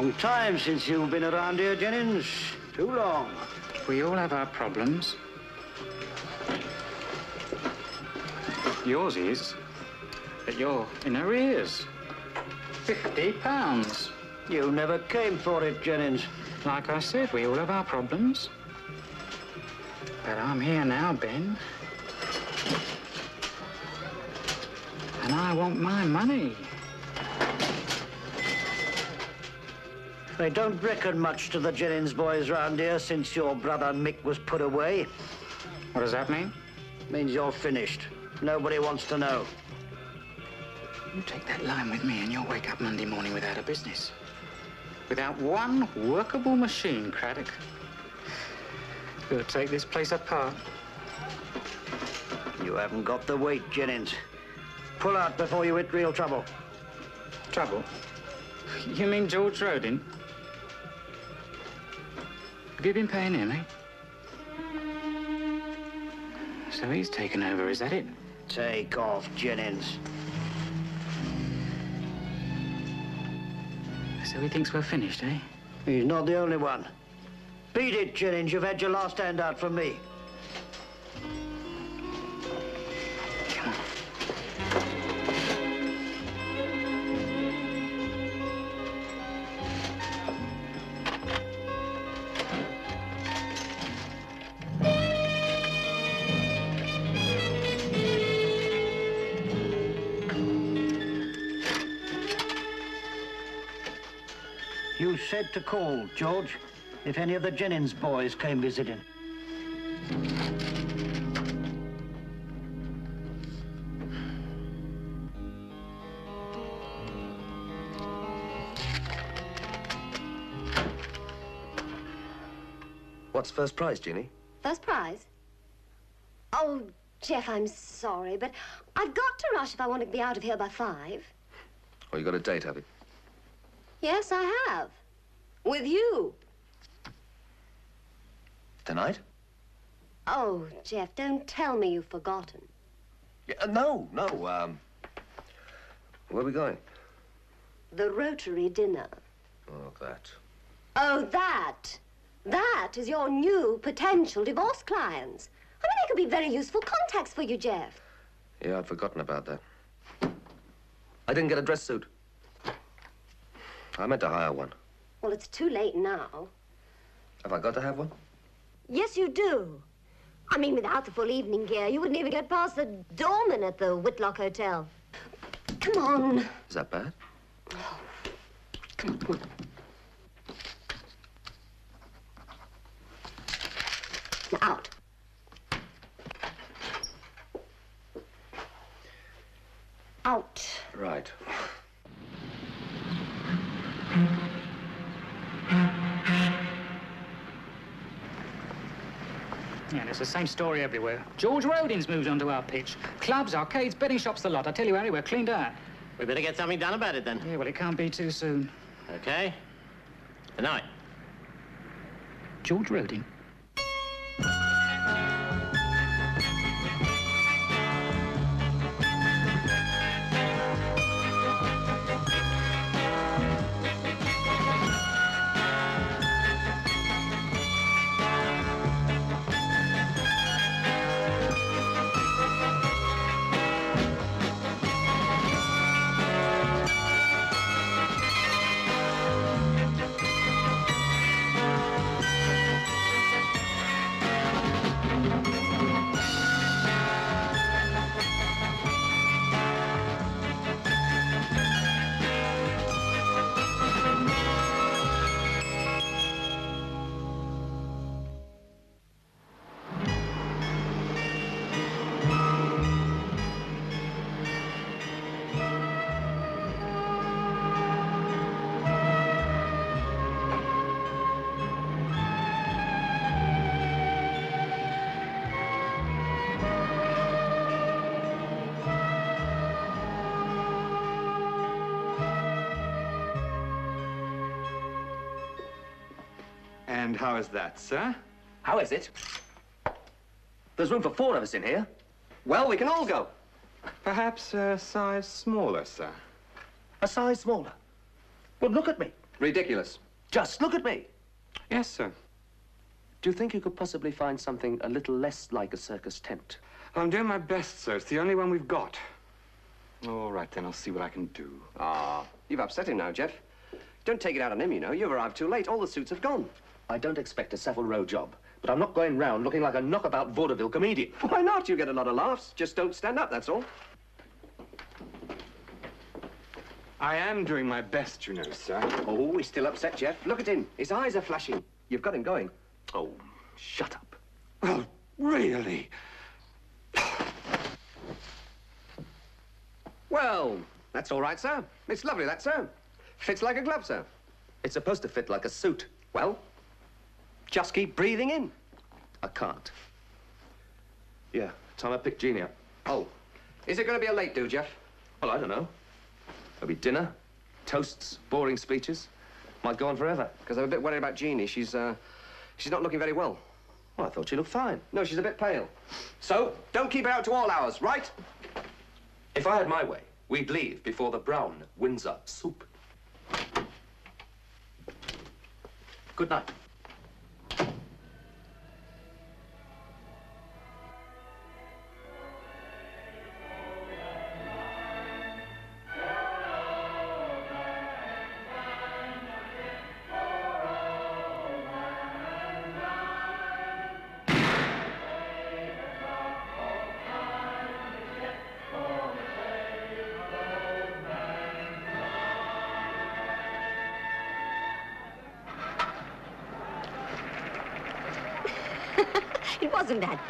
Long time since you've been around here, Jennings. Too long. We all have our problems. Yours is that you're in arrears. Fifty pounds. You never came for it, Jennings. Like I said, we all have our problems. But I'm here now, Ben. And I want my money. They don't reckon much to the Jennings boys round here since your brother Mick was put away. What does that mean? Means you're finished. Nobody wants to know. You take that line with me and you'll wake up Monday morning without a business. Without one workable machine, Craddock. We'll take this place apart. You haven't got the weight, Jennings. Pull out before you hit real trouble. Trouble? You mean George Roden? Have you been paying him, eh? So he's taken over, is that it? Take off, Jennings. So he thinks we're finished, eh? He's not the only one. Beat it, Jennings. You've had your last handout from me. Call, George, if any of the Jennings boys came visiting. What's first prize, Jeannie? First prize? Oh, Jeff, I'm sorry, but I've got to rush if I want to be out of here by five. Oh, you got a date, have you? Yes, I have. With you. Tonight? Oh, Jeff, don't tell me you've forgotten. Yeah, no, no. Um, where are we going? The Rotary dinner. Oh, that. Oh, that. That is your new potential divorce clients. I mean, they could be very useful contacts for you, Jeff. Yeah, I'd forgotten about that. I didn't get a dress suit. I meant to hire one. Well, it's too late now. Have I got to have one? Yes, you do. I mean, without the full evening gear, you wouldn't even get past the doorman at the Whitlock Hotel. Come on. Is that bad? Come on, come on. Now, out. Out. Right. Yeah, and it's the same story everywhere. George Roden's moved onto our pitch. Clubs, arcades, betting shops, the lot. I tell you, Harry, we're cleaned out. We better get something done about it then. Yeah, well, it can't be too soon. Okay? Tonight. George Rodin? And how is that, sir? How is it? There's room for four of us in here. Well, we can all go. Perhaps a size smaller, sir. A size smaller. Well, look at me. Ridiculous. Just look at me. Yes, sir. Do you think you could possibly find something a little less like a circus tent? I'm doing my best, sir. It's the only one we've got. All right, then. I'll see what I can do. Ah, you've upset him now, Jeff. Don't take it out on him, you know. You've arrived too late. All the suits have gone. I don't expect a Savile Row job, but I'm not going round looking like a knockabout vaudeville comedian. Why not? You get a lot of laughs. Just don't stand up, that's all. I am doing my best, you know, sir. Oh, he's still upset, Jeff. Look at him. His eyes are flashing. You've got him going. Oh, shut up. Well, really? Well, that's all right, sir. It's lovely, that, sir. Fits like a glove, sir. It's supposed to fit like a suit. Well, just keep breathing in. I can't. Yeah, time I pick Jeannie up. Oh, is it going to be a late do, Jeff? Well, I don't know. There'll be dinner, toasts, boring speeches. Might go on forever. Because I'm a bit worried about Jeannie. She's, uh, she's not looking very well. Well, I thought she looked fine. No, she's a bit pale. So, don't keep her out to all hours, right? If I had my way, we'd leave before the brown Windsor soup. Good night.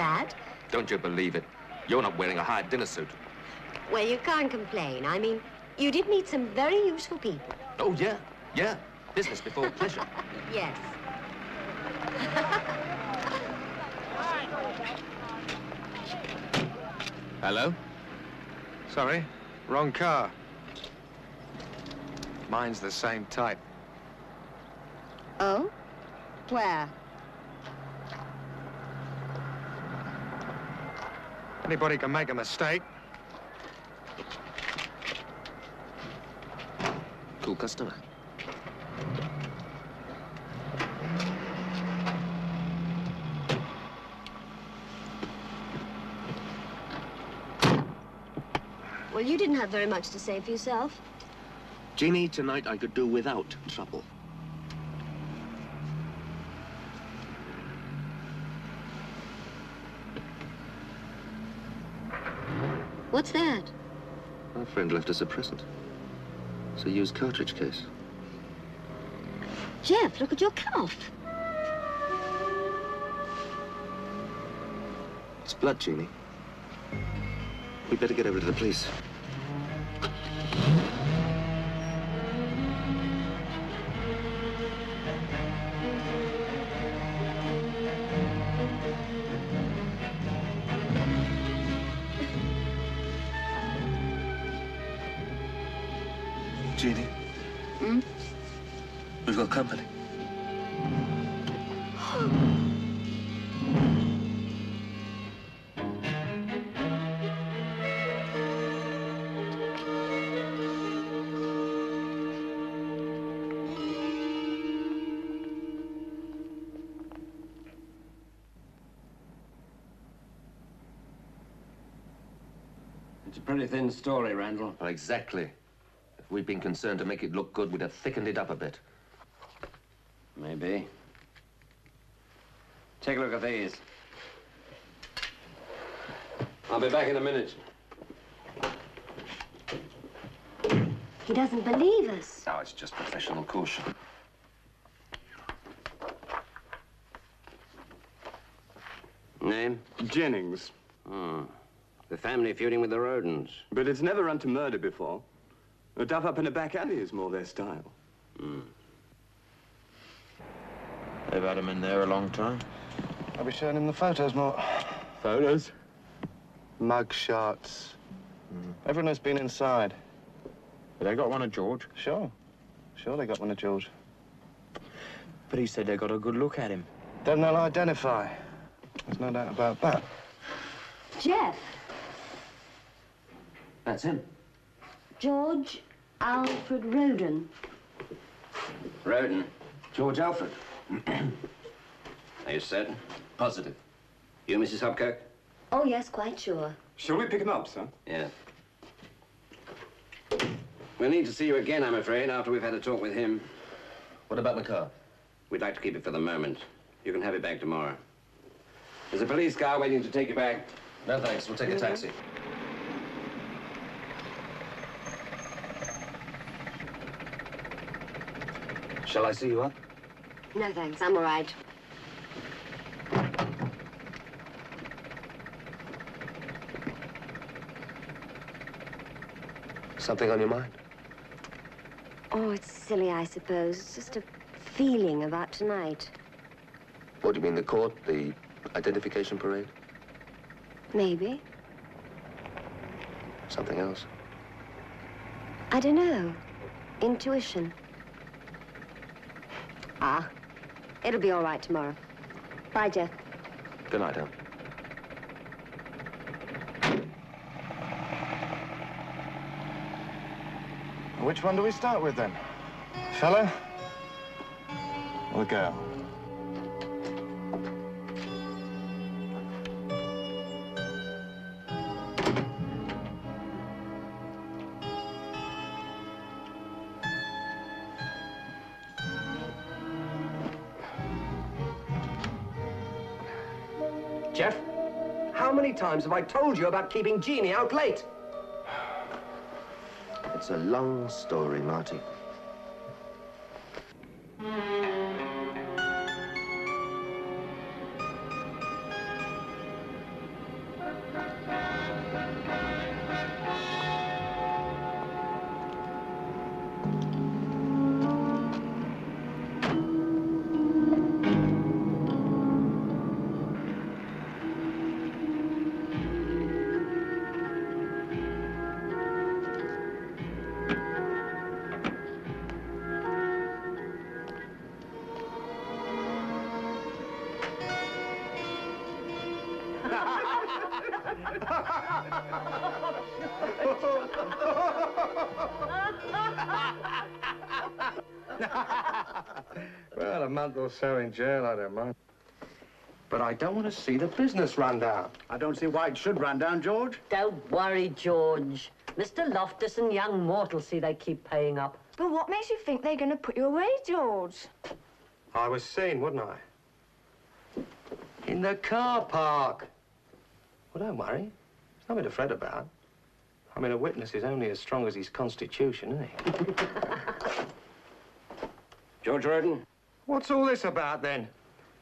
That. Don't you believe it? You're not wearing a hired dinner suit. Well, you can't complain. I mean, you did meet some very useful people. Oh, yeah, yeah. Business before pleasure. Yes. Hello? Sorry, wrong car. Mine's the same type. Oh? Where? Anybody can make a mistake. Cool customer. Well, you didn't have very much to say for yourself. Jeannie, tonight I could do without trouble. What's that? Our friend left us a present. It's a used cartridge case. Jeff, look at your cuff. It's blood, Jeannie. We'd better get over to the police. A pretty thin story, Randall. Well, exactly. If we'd been concerned to make it look good, we'd have thickened it up a bit. Maybe. Take a look at these. I'll be back in a minute. He doesn't believe us. No, it's just professional caution. Name? Jennings. Oh. The family feuding with the Rodens. But it's never run to murder before. A duff up in a back alley is more their style. Hmm. They've had him in there a long time. I'll be showing him the photos more. Photos? Mug shots. Hmm. Everyone has been inside. But they got one of George. Sure. Sure they got one of George. But he said they got a good look at him. Then they'll identify. There's no doubt about that. Jeff. That's him. George Alfred Roden. Roden. George Alfred. Are you certain? Positive. You, Mrs. Hopkirk? Oh, yes, quite sure. Shall we pick him up, sir? Yeah. We'll need to see you again, I'm afraid, after we've had a talk with him. What about the car? We'd like to keep it for the moment. You can have it back tomorrow. There's a police car waiting to take you back. No, thanks. We'll take a mm-hmm. taxi. Shall I see you up? No, thanks. I'm all right. Something on your mind? Oh, it's silly, I suppose. It's just a feeling about tonight. What do you mean, the court, the identification parade? Maybe. Something else? I don't know. Intuition. Ah, it'll be all right tomorrow. Bye, Jeff. Good night, Em. Which one do we start with then? Fella? Or the girl? Times have I told you about keeping Jeannie out late? It's a long story, Marty. Well, a month in jail, I don't mind. But I don't want to see the business run down. I don't see why it should run down, George. Don't worry, George. Mr. Loftus and young Mort'll see they keep paying up. But what makes you think they're going to put you away, George? I was seen, wasn't I? In the car park. Well, don't worry. There's nothing to fret about. I mean, a witness is only as strong as his constitution, isn't he? George Roden? What's all this about, then?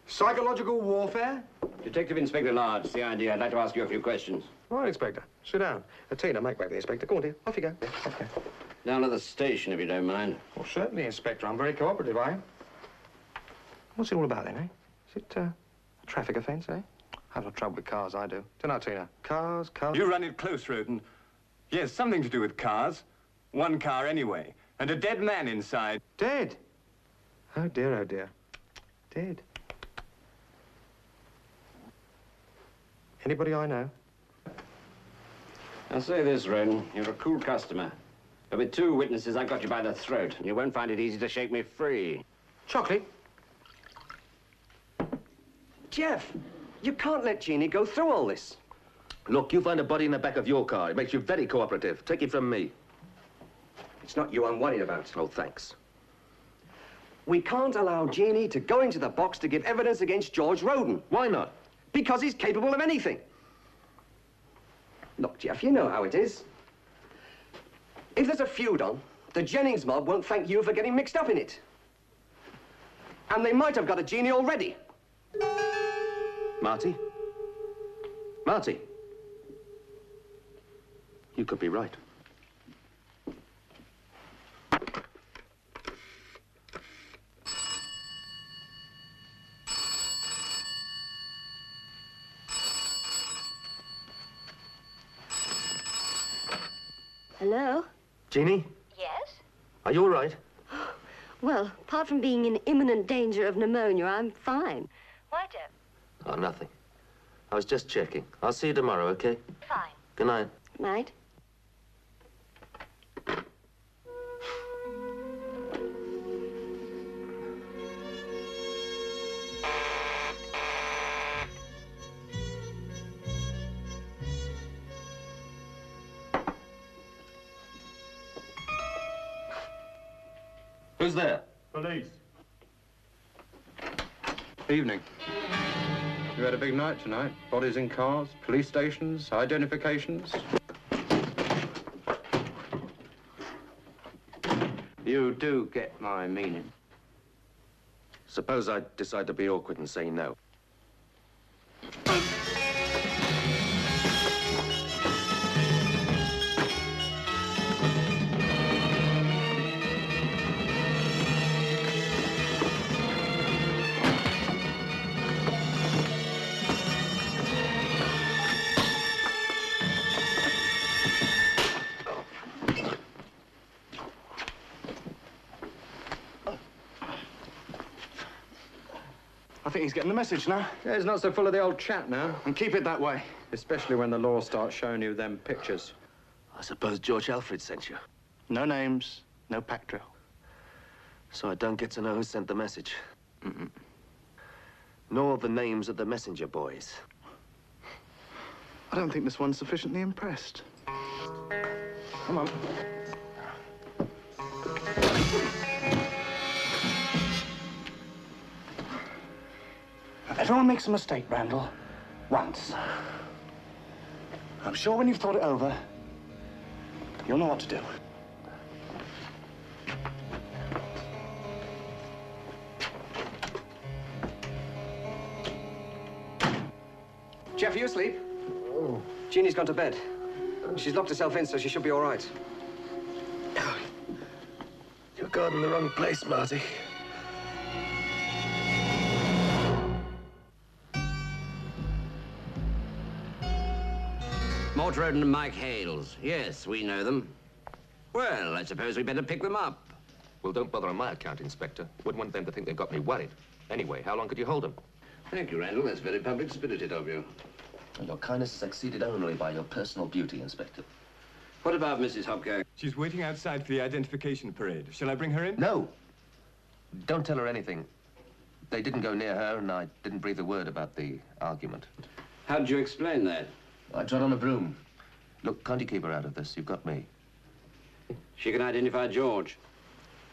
Psychological warfare? Detective Inspector Large, CID. I'd like to ask you a few questions. Right, Inspector. Sit down. Uh, Tina, make way for the Inspector. Go on, dear. Off you go. Yeah, off you go. Down at the station, if you don't mind. Well, certainly, Inspector. I'm very cooperative, I am. What's it all about, then, eh? Is it uh, a traffic offence, eh? Have no trouble with cars, I do. Don't know, Tina? Cars, cars... You run it close, Roden. Yes, something to do with cars. One car anyway. And a dead man inside. Dead? Oh, dear, oh, dear. Dead. Anybody I know? I'll say this, Roden. You're a cool customer. But with two witnesses, I've got you by the throat. You won't find it easy to shake me free. Chocolate? Jeff, you can't let Jeannie go through all this. Look, you find a body in the back of your car. It makes you very cooperative. Take it from me. It's not you I'm worried about. Oh, thanks. We can't allow Jeannie to go into the box to give evidence against George Roden. Why not? Because he's capable of anything. Look, Jeff, you know how it is. If there's a feud on, the Jennings mob won't thank you for getting mixed up in it. And they might have got a Jeannie already. Marty? Marty? You could be right. Hello? Jeannie, Yes? are you all right? Well, apart from being in imminent danger of pneumonia, I'm fine. Why, Jeff? Oh, nothing. I was just checking. I'll see you tomorrow, okay? Fine. Good night. Good night. Evening. You had a big night tonight. Bodies in cars, police stations, identifications. You do get my meaning. Suppose I decide to be awkward and say no. I he's getting the message now. Yeah, he's not so full of the old chat now. And keep it that way. Especially when the law starts showing you them pictures. I suppose George Alfred sent you. No names, no pack drill. So I don't get to know who sent the message. Mm-mm. Nor the names of the messenger boys. I don't think this one's sufficiently impressed. Come on. Everyone makes a mistake, Randall. Once. I'm sure when you've thought it over, you'll know what to do. Jeff, are you asleep? Oh. Jeannie's gone to bed. She's locked herself in, so she should be all right. You're guarding the wrong place, Marty. Mort Roden and Mike Hales. Yes, we know them. Well, I suppose we'd better pick them up. Well, don't bother on my account, Inspector. Wouldn't want them to think they've got me worried. Anyway, how long could you hold them? Thank you, Randall. That's very public spirited of you. Your kindness is exceeded only by your personal beauty, Inspector. What about Mrs. Hopkirk? She's waiting outside for the identification parade. Shall I bring her in? No. Don't tell her anything. They didn't go near her, and I didn't breathe a word about the argument. How did you explain that? I trod on a broom. Look, can't you keep her out of this? You've got me. She can identify George.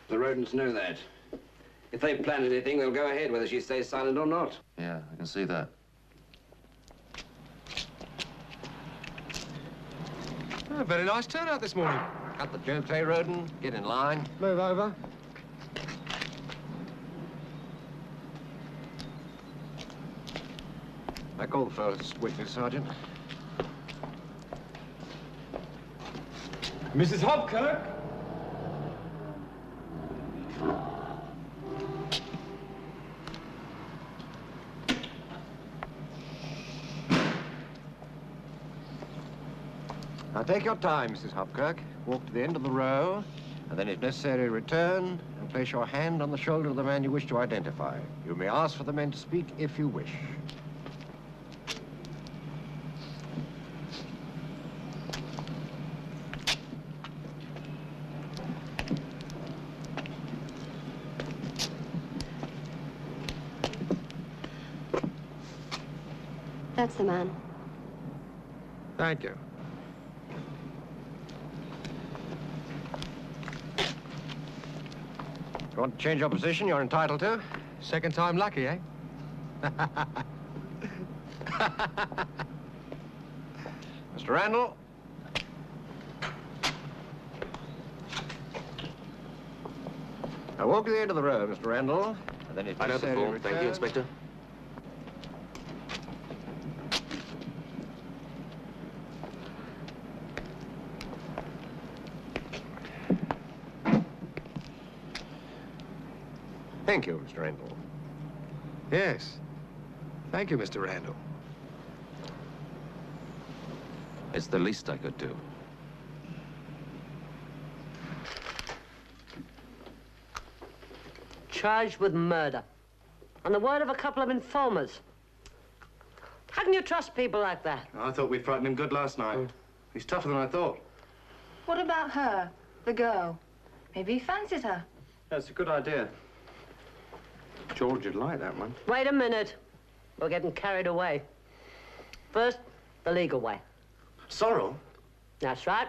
The Rodens know that. If they plan anything, they'll go ahead, whether she stays silent or not. Yeah, I can see that. Oh, very nice turnout this morning. Cut the joke, eh, Roden? Get in line. Move over. I call the first witness, Sergeant. Mrs. Hopkirk? Now take your time, Mrs. Hopkirk. Walk to the end of the row, and then, if necessary, return and place your hand on the shoulder of the man you wish to identify. You may ask for the men to speak if you wish. That's the man. Thank you. If you want to change your position, you're entitled to. Second time lucky, eh? Mr. Randall. Now walk to the end of the row, Mr. Randall. And then if I know the necessary, form. Thank you. Inspector. Thank you, Mr. Randall. Yes. Thank you, Mr. Randall. It's the least I could do. Charged with murder. On the word of a couple of informers. How can you trust people like that? I thought we frightened him good last night. He's tougher than I thought. What about her, the girl? Maybe he fancies her. That's a good idea. George would like that one. Wait a minute. We're getting carried away. First, the legal way. Sorrel? That's right.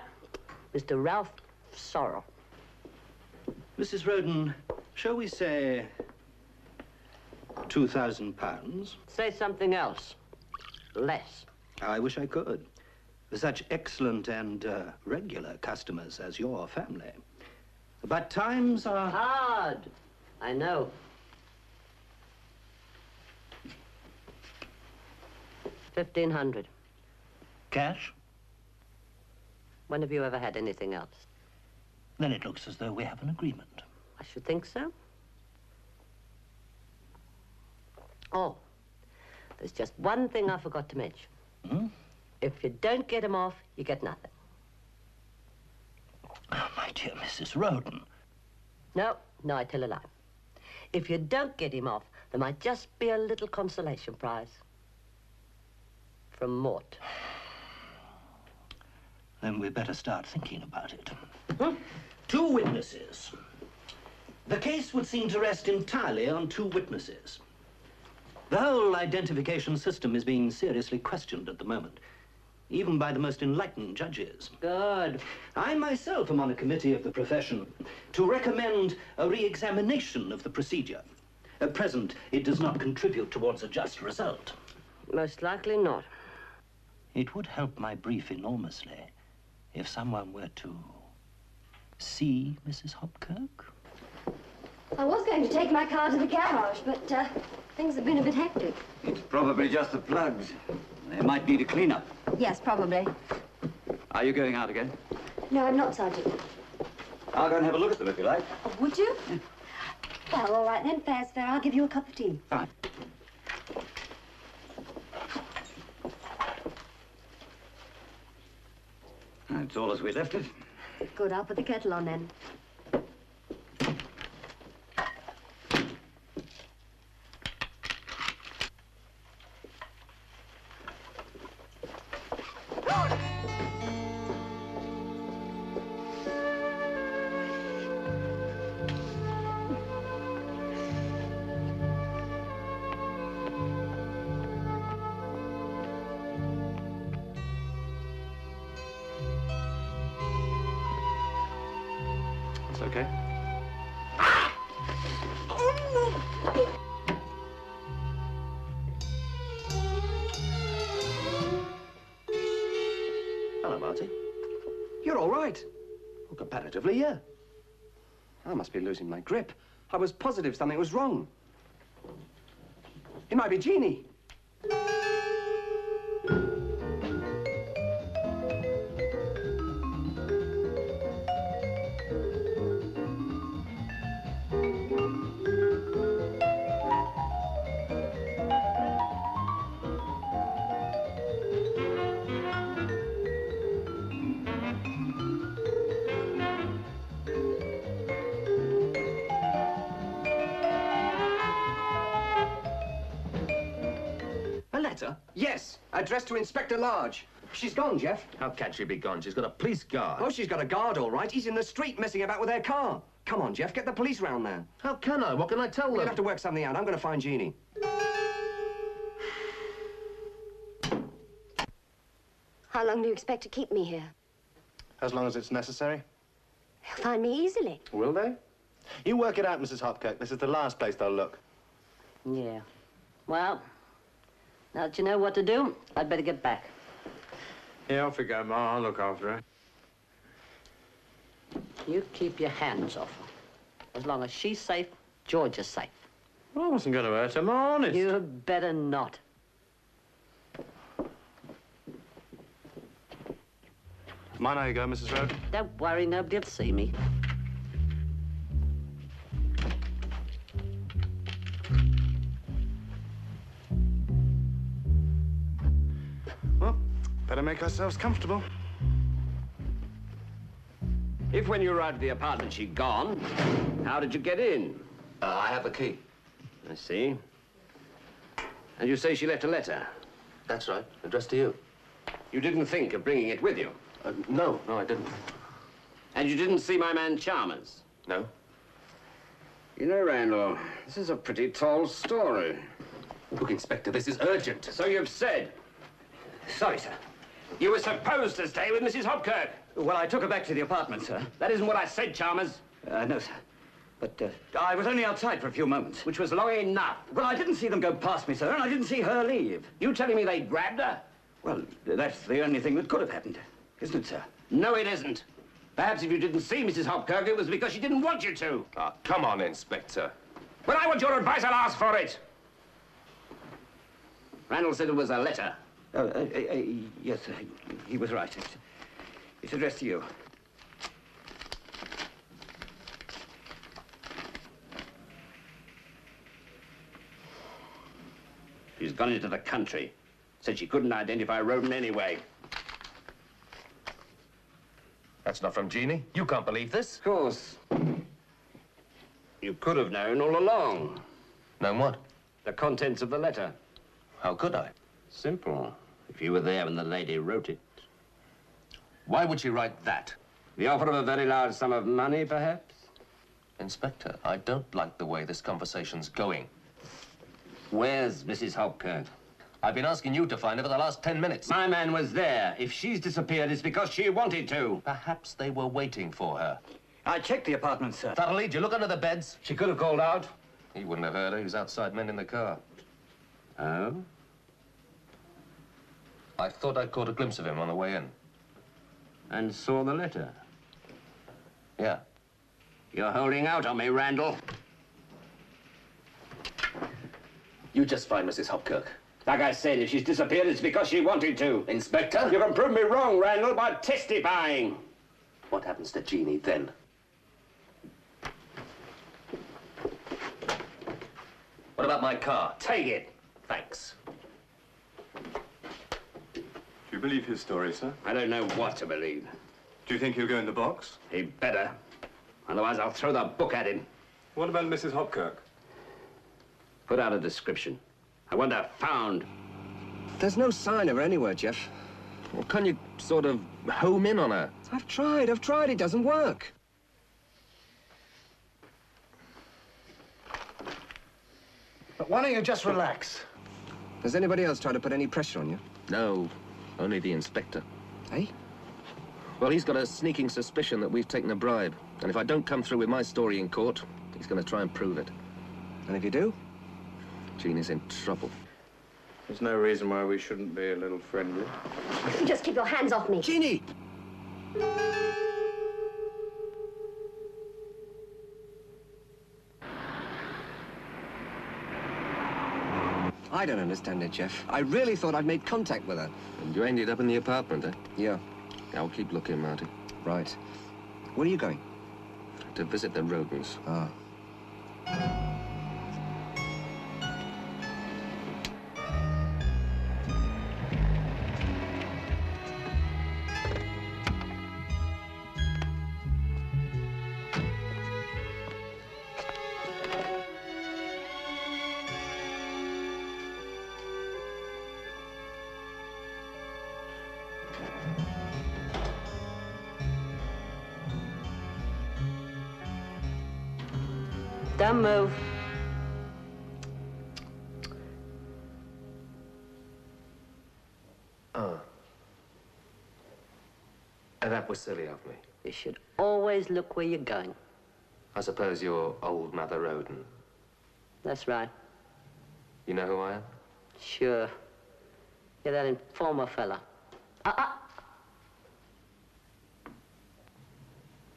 Mr. Ralph Sorrel. Mrs. Roden, shall we say two thousand pounds? Say something else. Less. I wish I could. For such excellent and uh, regular customers as your family. But times are... Hard. I know. Fifteen hundred. Cash? When have you ever had anything else? Then it looks as though we have an agreement. I should think so. Oh, there's just one thing I forgot to mention. Hmm? If you don't get him off, you get nothing. Oh, my dear Mrs. Roden. No, no, I tell a lie. If you don't get him off, there might just be a little consolation prize. From Mort. Then we better start thinking about it. Hmm? Two witnesses. The case would seem to rest entirely on two witnesses. The whole identification system is being seriously questioned at the moment, even by the most enlightened judges. Good. I myself am on a committee of the profession to recommend a re-examination of the procedure. At present, it does not contribute towards a just result. Most likely not. It would help my brief enormously if someone were to see Mrs. Hopkirk. I was going to take my car to the garage, but uh, things have been a bit hectic. It's probably just the plugs. They might need a clean-up. Yes, probably. Are you going out again? No, I'm not, Sergeant. I'll go and have a look at them if you like. Oh, would you? Well, all right then. Fair's fair. I'll give you a cup of tea. Fine. That's all as we left it. Good. I'll put the kettle on then. Comparatively, yeah. I must be losing my grip. I was positive something was wrong. It might be Jeannie. Addressed to Inspector Large. She's gone, Jeff. How can she be gone? She's got a police guard. Oh, she's got a guard, all right. He's in the street messing about with her car. Come on, Jeff, get the police round there. How can I? What can I tell them? You'll have to work something out. I'm going to find Jeannie. How long do you expect to keep me here? As long as it's necessary. They'll find me easily. Will they? You work it out, Mrs. Hopkirk. This is the last place they'll look. Yeah. Well, now that you know what to do, I'd better get back. Yeah, off you go, Ma. I'll look after her. You keep your hands off her. As long as she's safe, George is safe. Well, I wasn't going to hurt her, Ma, honest. You better not. Mind how you go, Mrs. Roden? Don't worry, nobody'll see me. Make ourselves comfortable. If when you arrived at the apartment she'd gone, how did you get in? Uh, I have the key. I see. And you say she left a letter? That's right. Addressed to you. You didn't think of bringing it with you? Uh, no, no, I didn't. And you didn't see my man Chalmers? No. You know, Randall, this is a pretty tall story. Look, Inspector, this is urgent. So you've said. Sorry, sir. You were supposed to stay with Mrs. Hopkirk. Well, I took her back to the apartment, sir. That isn't what I said, Chalmers. Uh, no, sir. But uh, I was only outside for a few moments. Which was long enough. Well, I didn't see them go past me, sir, and I didn't see her leave. You telling me they grabbed her? Well, that's the only thing that could have happened, isn't it, sir? No, it isn't. Perhaps if you didn't see Mrs. Hopkirk, it was because she didn't want you to. Ah, come on, Inspector. When I want your advice, I'll ask for it. Randall said it was a letter. Oh, uh, uh, uh, yes, sir. He was right. It's, it's addressed to you. She's gone into the country. Said she couldn't identify Roden anyway. That's not from Jeannie. You can't believe this. Of course. You could have known all along. Known what? The contents of the letter. How could I? Simple. If you were there when the lady wrote it. Why would she write that? The offer of a very large sum of money, perhaps? Inspector, I don't like the way this conversation's going. Where's Mrs. Hopkirk? I've been asking you to find her for the last ten minutes. My man was there. If she's disappeared, it's because she wanted to. Perhaps they were waiting for her. I checked the apartment, sir. Thoroughly, did you look under the beds? She could have called out. He wouldn't have heard her. He was outside mending the car. Oh? I thought I caught a glimpse of him on the way in. And saw the letter? Yeah. You're holding out on me, Randall. You just find Mrs. Hopkirk. Like I said, if she's disappeared, it's because she wanted to. Inspector? You can prove me wrong, Randall, by testifying. What happens to Jeannie then? What about my car? Take it. Thanks. Do you believe his story, sir? I don't know what to believe. Do you think he'll go in the box? He better. Otherwise, I'll throw the book at him. What about Mrs. Hopkirk? Put out a description. I want her found. There's no sign of her anywhere, Jeff. Well, can you sort of home in on her? I've tried, I've tried. It doesn't work. But why don't you just relax? Has anybody else tried to put any pressure on you? No, only the inspector. Hey? Well, he's got a sneaking suspicion that we've taken a bribe. And if I don't come through with my story in court, he's going to try and prove it. And if you do? Jeannie's in trouble. There's no reason why we shouldn't be a little friendly. You just keep your hands off me. Jeannie! I don't understand it, Jeff. I really thought I'd made contact with her. And you ended up in the apartment, eh? Yeah. I'll keep looking, Marty. Right. Where are you going? To visit the Rodens. Ah. Don't move. Oh. And that was silly of me. You should always look where you're going. I suppose you're old Mother Roden. That's right. You know who I am? Sure. You're that informer fella. Ah,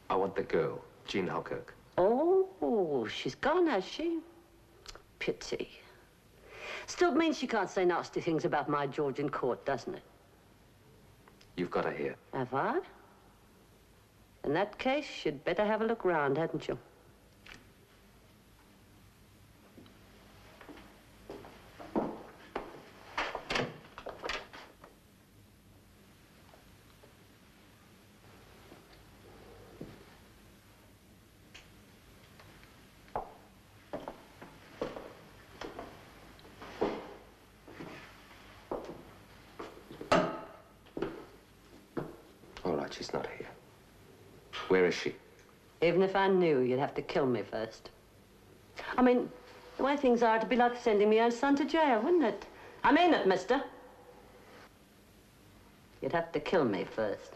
I want the girl, Jean Hopkirk. Oh, she's gone, has she? Pity. Still means she can't say nasty things about my George in court, doesn't it? You've got her here. Have I? In that case, you'd better have a look round, hadn't you? Is she? Even if I knew, you'd have to kill me first. I mean, the way things are, it'd be like sending my own son to jail, wouldn't it? I mean it, mister. You'd have to kill me first.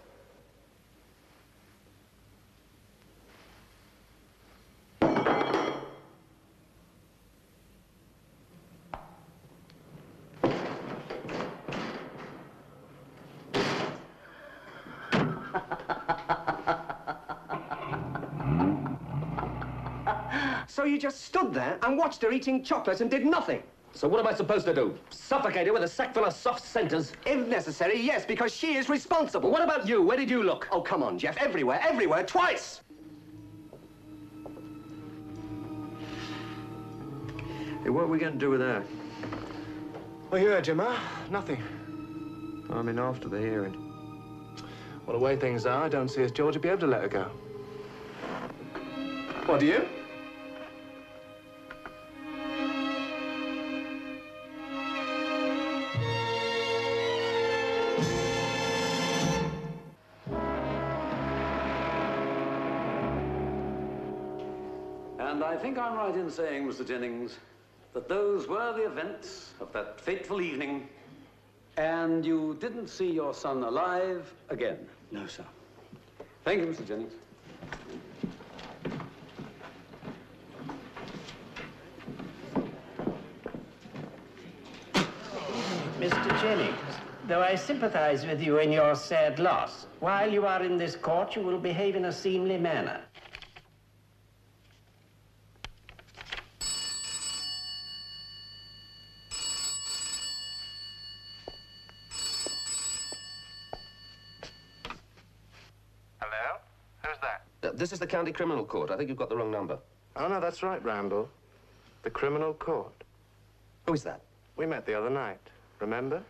So you just stood there and watched her eating chocolate and did nothing? So what am I supposed to do? Suffocate her with a sack full of soft centers? If necessary, yes, because she is responsible. What about you? Where did you look? Oh, come on, Jeff. Everywhere, everywhere, twice! Hey, what are we going to do with her? Well, you heard, Jim, huh? Nothing. I mean, after the hearing. Well, the way things are, I don't see as George would be able to let her go. What, do you? I think I'm right in saying, Mr. Jennings, that those were the events of that fateful evening, and you didn't see your son alive again. No, sir. Thank you, Mr. Jennings. Mr. Jennings, though I sympathize with you in your sad loss, while you are in this court, you will behave in a seemly manner. This is the county criminal court. I think you've got the wrong number. Oh, no, that's right, Randall. The criminal court. Who is that? We met the other night, remember?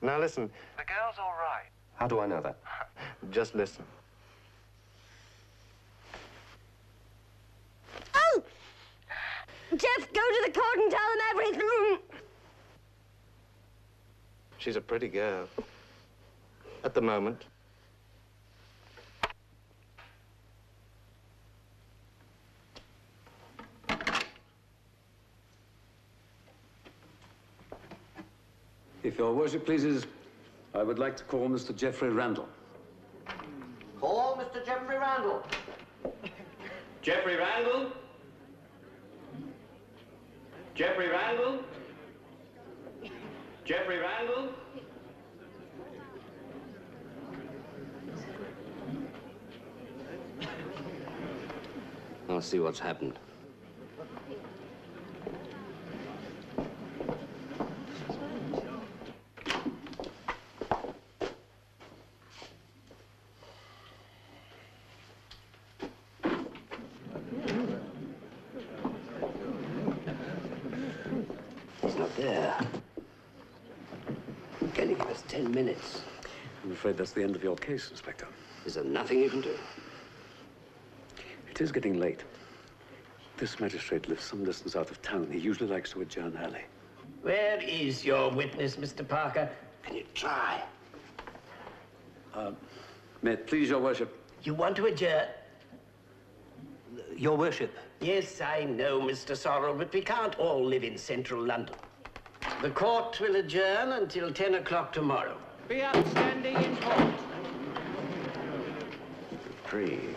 Now, listen. The girl's all right. How do I know that? Just listen. Oh! Jeff, go to the court and tell them everything. She's a pretty girl. At the moment. If your worship pleases, I would like to call Mr. Jeffrey Randall. Call Mr. Jeffrey Randall. Jeffrey Randall? Jeffrey Randall? Jeffrey Randall? I'll see what's happened. He's not there. Can you give us ten minutes? I'm afraid that's the end of your case, Inspector. Is there nothing you can do? It is getting late. This magistrate lives some distance out of town. He usually likes to adjourn early. Where is your witness, Mr. Parker? Can you try? Uh, may it please your worship? You want to adjourn? Your worship. Yes, I know, Mr. Sorrel, but we can't all live in central London. The court will adjourn until 10 o'clock tomorrow. Be upstanding in court. Reprieved.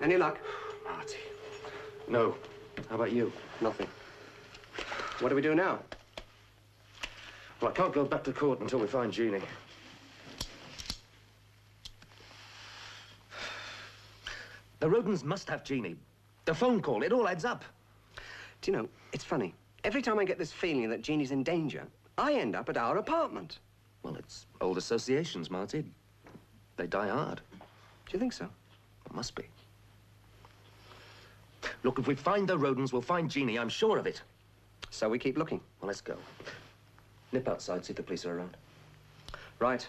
Any luck? Marty. No. How about you? Nothing. What do we do now? Well, I can't go back to court until we find Jeannie. The Rodens must have Jeannie. The phone call, it all adds up. Do you know, it's funny. Every time I get this feeling that Jeannie's in danger, I end up at our apartment. Well, it's old associations, Marty. They die hard. Do you think so? It must be. Look, if we find the Rodens, we'll find Jeannie. I'm sure of it. So we keep looking. Well, let's go. Nip outside, see if the police are around. Right.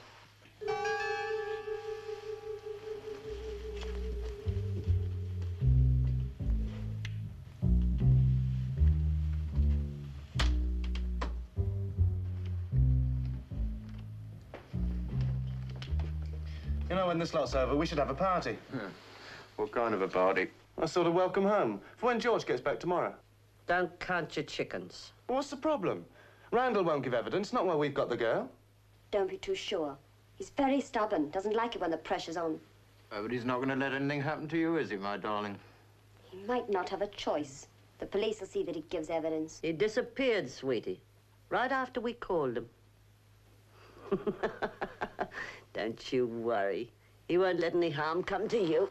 You know, when this lot's over, we should have a party. What kind of a party? A sort of welcome home. For when George gets back tomorrow. Don't count your chickens. Well, what's the problem? Randall won't give evidence, not while we've got the girl. Don't be too sure. He's very stubborn. Doesn't like it when the pressure's on. Oh, but he's not going to let anything happen to you, is he, my darling? He might not have a choice. The police will see that he gives evidence. He disappeared, sweetie, right after we called him. Don't you worry. He won't let any harm come to you.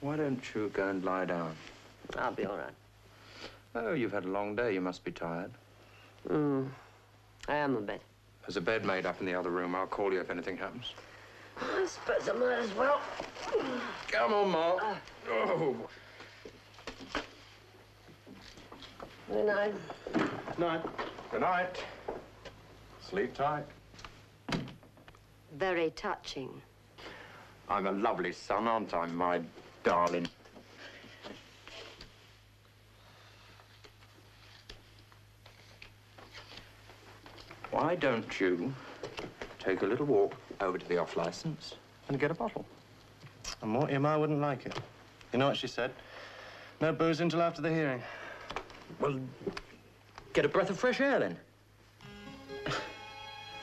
Why don't you go and lie down? I'll be all right. Oh, you've had a long day. You must be tired. Hmm. I am a bit. There's a bed made up in the other room. I'll call you if anything happens. I suppose I might as well. Come on, Ma. Oh. Good night. Night. Good night. Sleep tight. Very touching. I'm a lovely son, aren't I, my darling? Why don't you take a little walk over to the off license and get a bottle? And Morty and Ma wouldn't like it. You know what she said? No booze until after the hearing. Well, get a breath of fresh air then.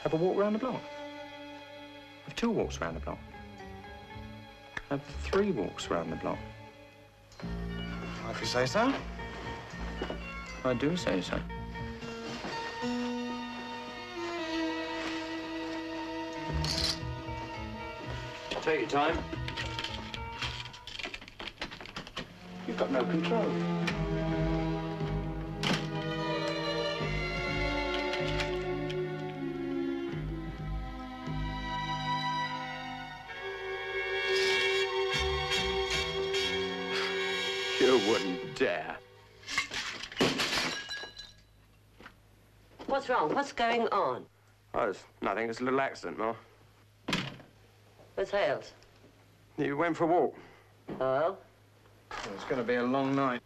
Have a walk round the block. Have two walks round the block. Have three walks round the block. If you say so. I do say so. Take your time. You've got no control. Dare. What's wrong? What's going on? Oh, it's nothing. It's a little accident, Ma. Where's Hales? You went for a walk. Oh? It's going to be a long night.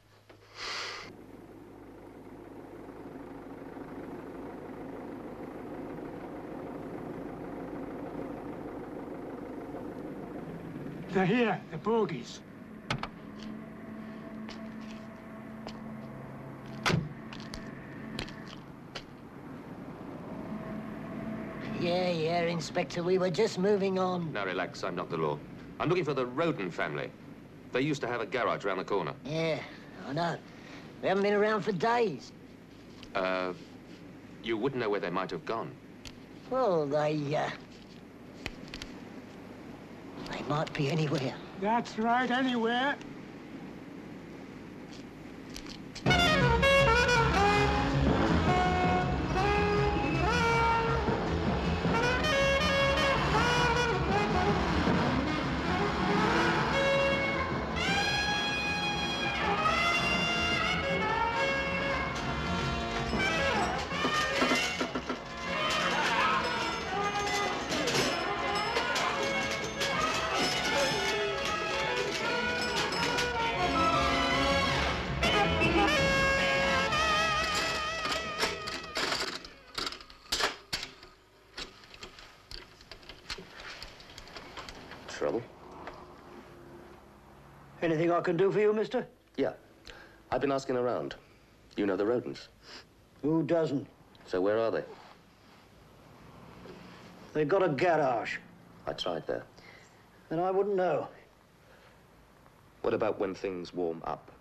They're here, the bogies. Yeah, yeah, Inspector. We were just moving on. Now relax, I'm not the law. I'm looking for the Roden family. They used to have a garage around the corner. Yeah, I know. We haven't been around for days. Uh, you wouldn't know where they might have gone. Well, they, uh... They might be anywhere. That's right, anywhere. Anything I can do for you, mister? Yeah. I've been asking around. You know the Rodens. Who doesn't? So where are they? They've got a garage, I tried there. Then I wouldn't know. What about when things warm up?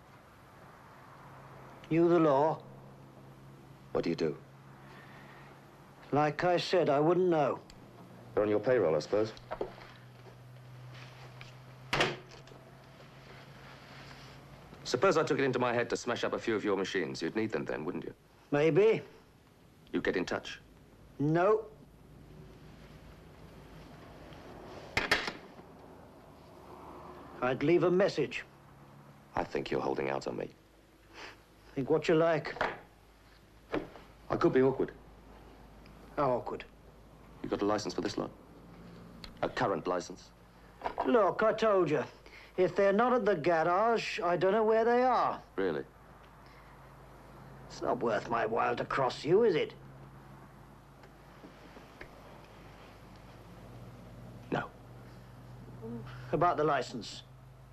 You the law. What do you do? Like I said, I wouldn't know. They're on your payroll, I suppose. Suppose I took it into my head to smash up a few of your machines. You'd need them then, wouldn't you? Maybe. You get in touch. No. I'd leave a message. I think you're holding out on me. Think what you like. I could be awkward. How awkward? You got a license for this lot? A current license? Look, I told you. If they're not at the garage, I don't know where they are. Really? It's not worth my while to cross you, is it? No. About the license.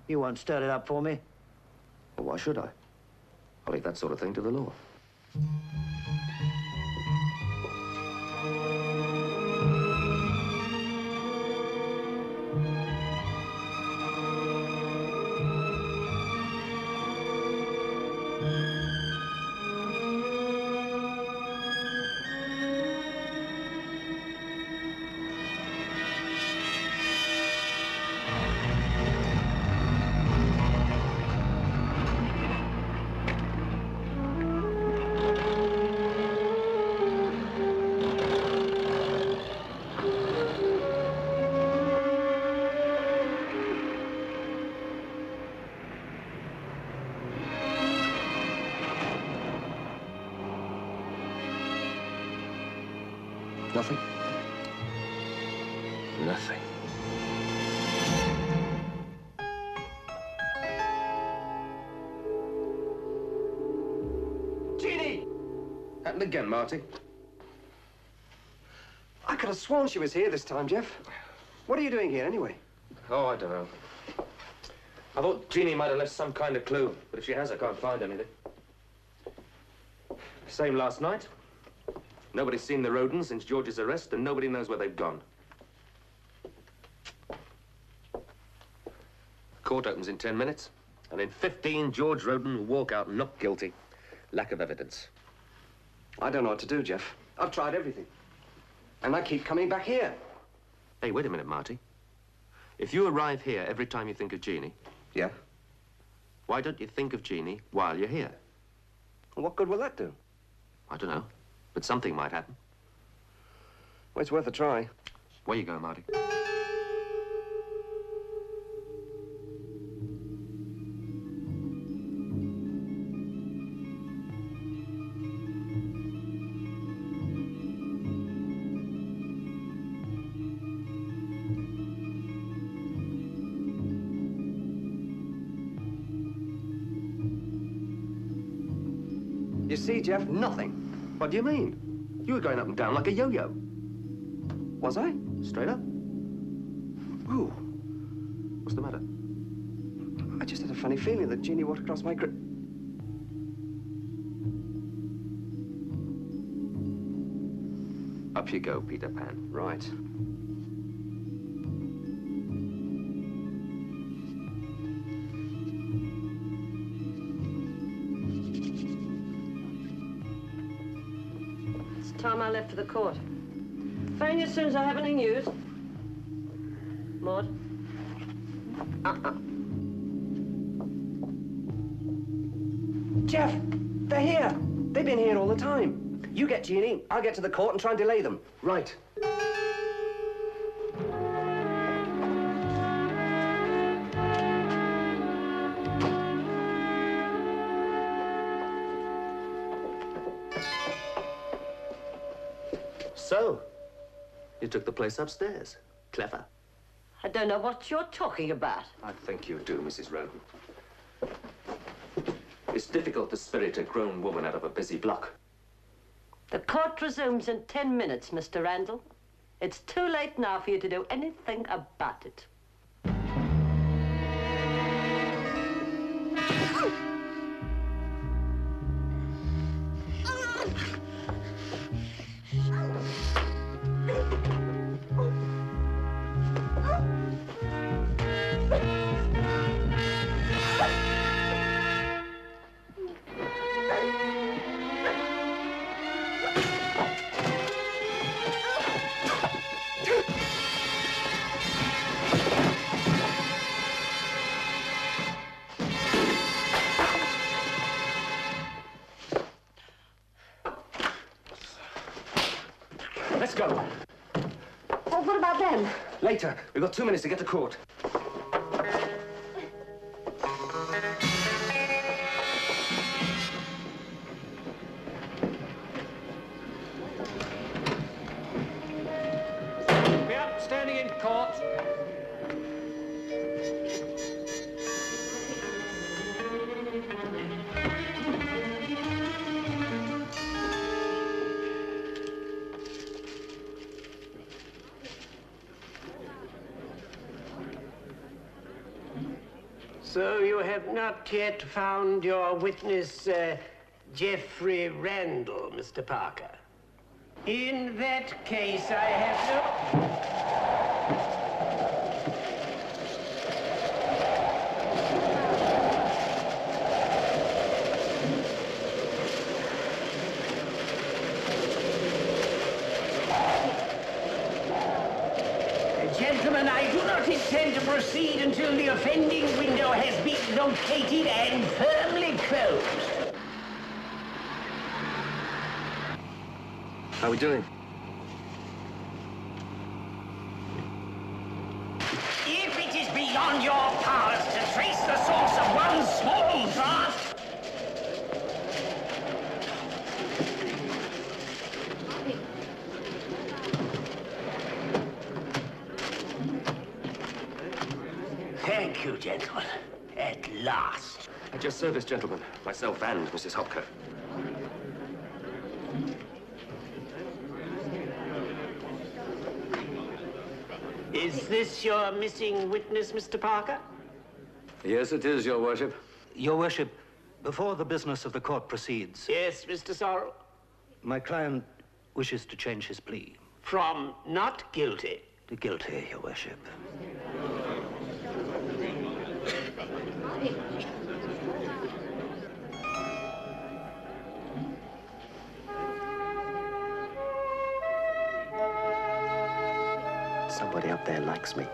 You won't stir it up for me. Well, why should I? I'll leave that sort of thing to the law. Nothing? Nothing. Jeannie! Happened again, Marty. I could have sworn she was here this time, Jeff. What are you doing here, anyway? Oh, I don't know. I thought Jeannie might have left some kind of clue, but if she has, I can't find anything. Same last night. Nobody's seen the Rodens since George's arrest, and nobody knows where they've gone. Court opens in 10 minutes, and in 15, George Roden will walk out not guilty. Lack of evidence. I don't know what to do, Jeff. I've tried everything. And I keep coming back here. Hey, wait a minute, Marty. If you arrive here every time you think of Jeannie... Yeah? Why don't you think of Jeannie while you're here? Well, what good will that do? I don't know, but something might happen. Well, it's worth a try. Where you going, Marty? You see, Jeff, nothing. What do you mean? You were going up and down like a yo-yo. Was I? Straight up. Ooh. What's the matter? I just had a funny feeling that Jeannie walked across my grip. Up you go, Peter Pan. Right. Time I for the court. Phone you as soon as I have any news. Maud? Uh-uh. Jeff, they're here. They've been here all the time. You get Jeannie, I'll get to the court and try and delay them. Right. So, you took the place upstairs. Clever. I don't know what you're talking about. I think you do, Mrs. Roden. It's difficult to spirit a grown woman out of a busy block. The court resumes in ten minutes, Mr. Randall. It's too late now for you to do anything about it. We've got two minutes to get to court. So you have not yet found your witness, uh, Jeffrey Randall, Mr. Parker? In that case, I have no... proceed until the offending window has been located and firmly closed. How are we doing? If it is beyond your powers to trace the source of one small draught, Thank you, gentlemen. At last. At your service, gentlemen. Myself and Mrs. Hopkirk. Is this your missing witness, Mr. Parker? Yes, it is, Your Worship. Your Worship, before the business of the court proceeds, Yes, Mr. Sorrel. my client wishes to change his plea. From not guilty. To guilty, Your Worship. out there likes me.